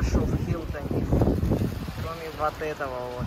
хорошо в Хилтоне, кроме вот этого вот.